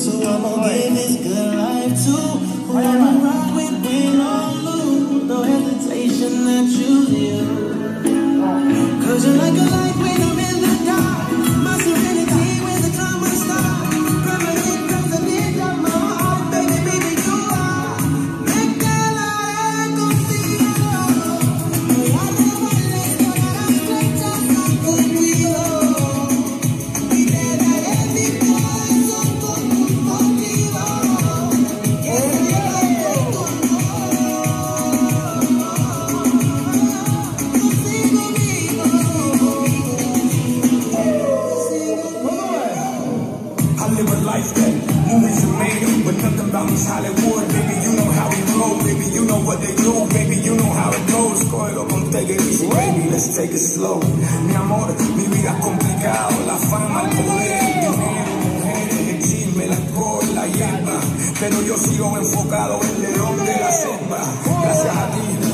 so I'ma give this good the wood, baby, you know how we roll, baby, you know what they do, baby, you know how it goes. Cógelo con easy, baby, let's take it slow. Mi amor, mi vida es complicado, la fama, el poder, el dinero, mujeres, el chisme, la alcohol, la hierba. Pero yo sigo enfocado en el león de la selva. Gracias a ti.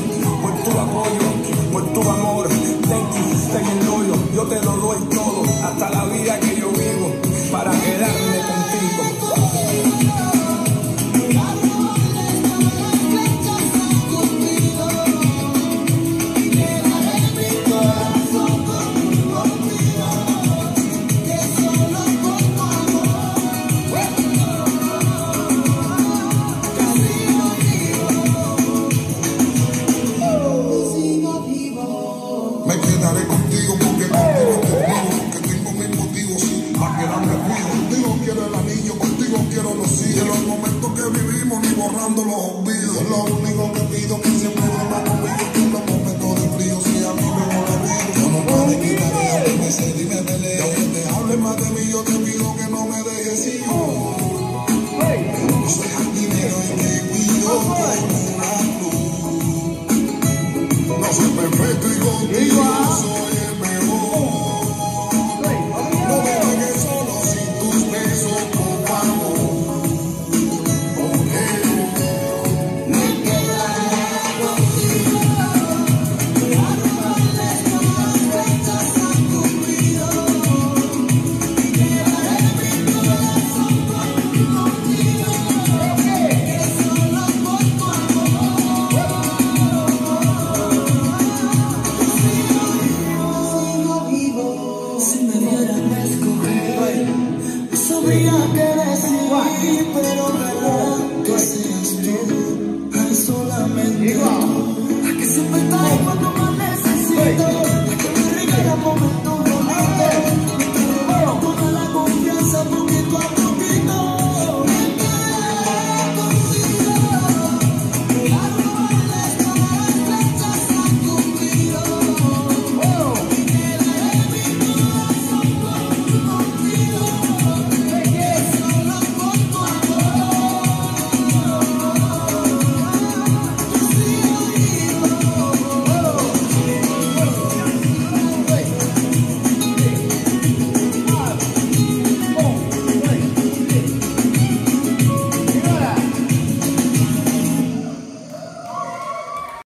los olvidos. Lo único que pido que siempre duerma conmigo. Que en los momentos de frío, si a mí me olvido. Yo no puedo quitar a mí me ser y me te hable más de mí, yo te pido que no me dejes si yo. No soy jardinero y te cuido como una luz. No soy perfecto y contigo soy el mejor. tendría que decir, pero verdad que seas tú, hay solamente